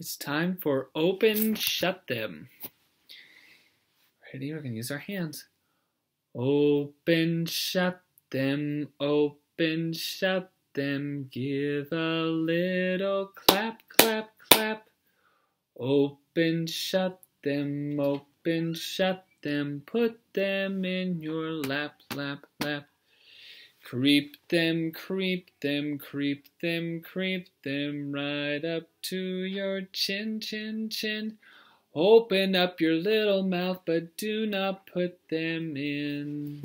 It's time for open shut them. Ready? We're going to use our hands. Open shut them, open shut them, give a little clap, clap, clap. Open shut them, open shut them, put them in your lap, lap, lap. Creep them, creep them, creep them, creep them right up to your chin, chin, chin. Open up your little mouth, but do not put them in.